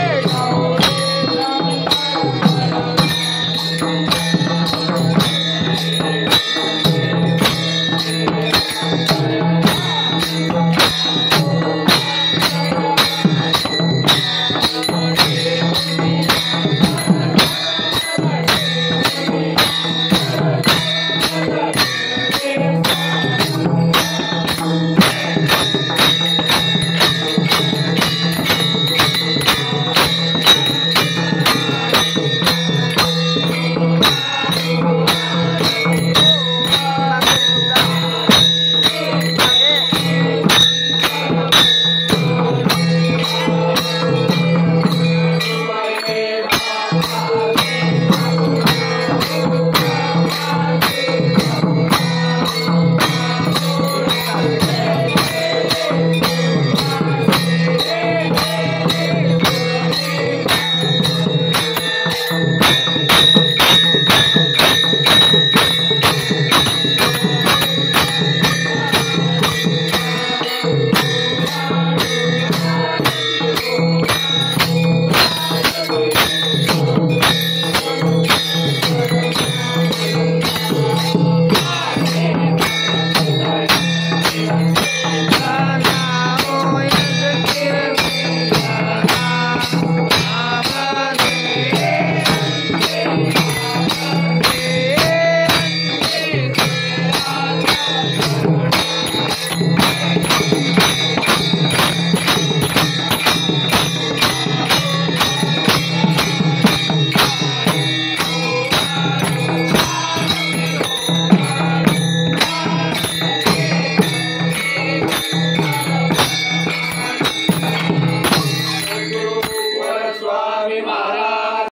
Cheers!